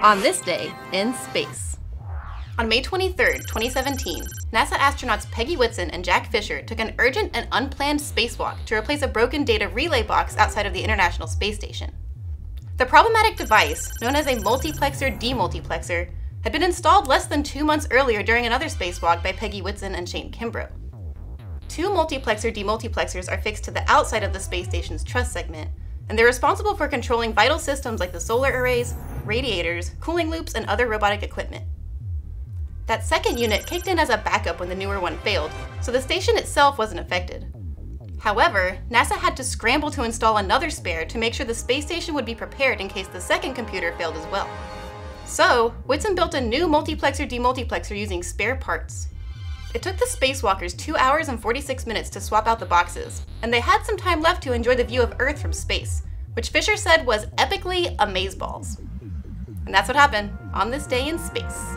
On this day in space. On May 23, 2017, NASA astronauts Peggy Whitson and Jack Fischer took an urgent and unplanned spacewalk to replace a broken data relay box outside of the International Space Station. The problematic device, known as a multiplexer demultiplexer, had been installed less than two months earlier during another spacewalk by Peggy Whitson and Shane Kimbrough. Two multiplexer demultiplexers are fixed to the outside of the space station's truss segment, and they're responsible for controlling vital systems like the solar arrays, radiators, cooling loops, and other robotic equipment. That second unit kicked in as a backup when the newer one failed, so the station itself wasn't affected. However, NASA had to scramble to install another spare to make sure the space station would be prepared in case the second computer failed as well. So, Whitson built a new multiplexer demultiplexer using spare parts. It took the spacewalkers 2 hours and 46 minutes to swap out the boxes, and they had some time left to enjoy the view of Earth from space, which Fischer said was epically amazeballs. And that's what happened on this day in space.